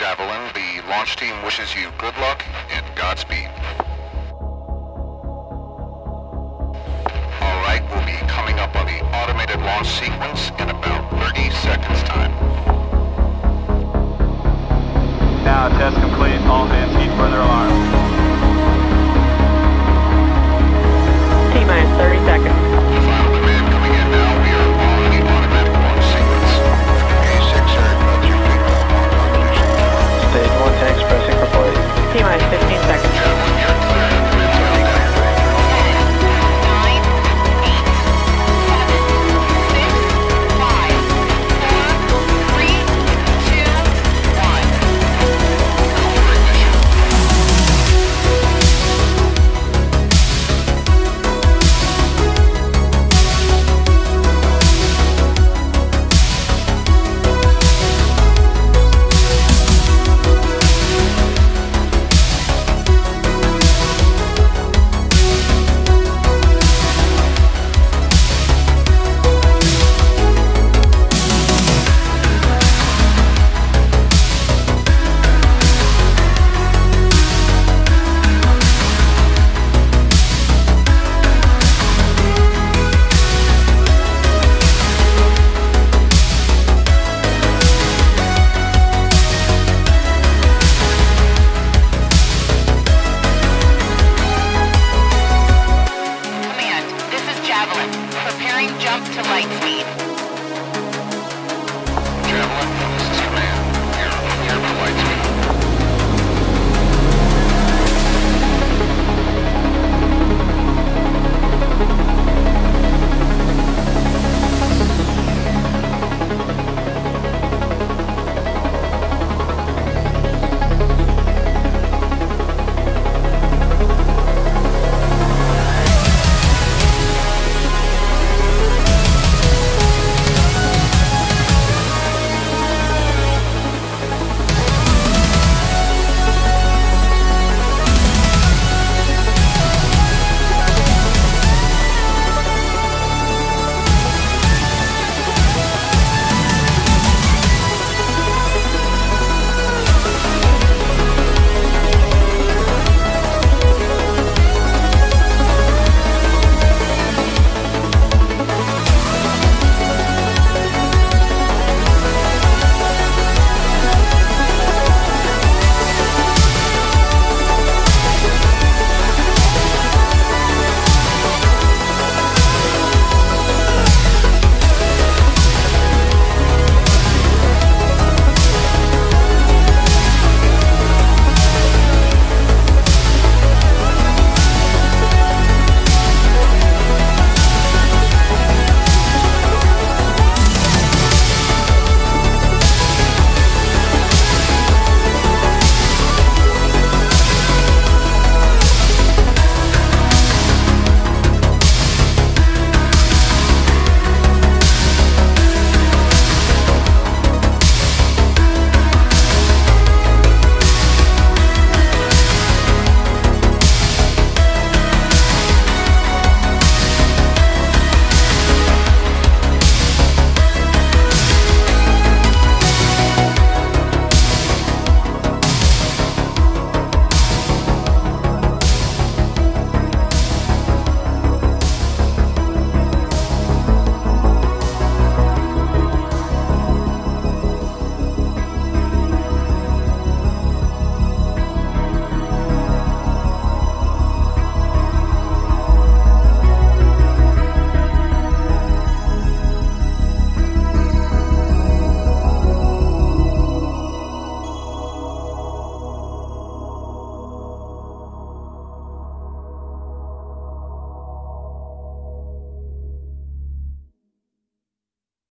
Javelin, the launch team wishes you good luck and Godspeed. All right, we'll be coming up on the automated launch sequence in about to light speed.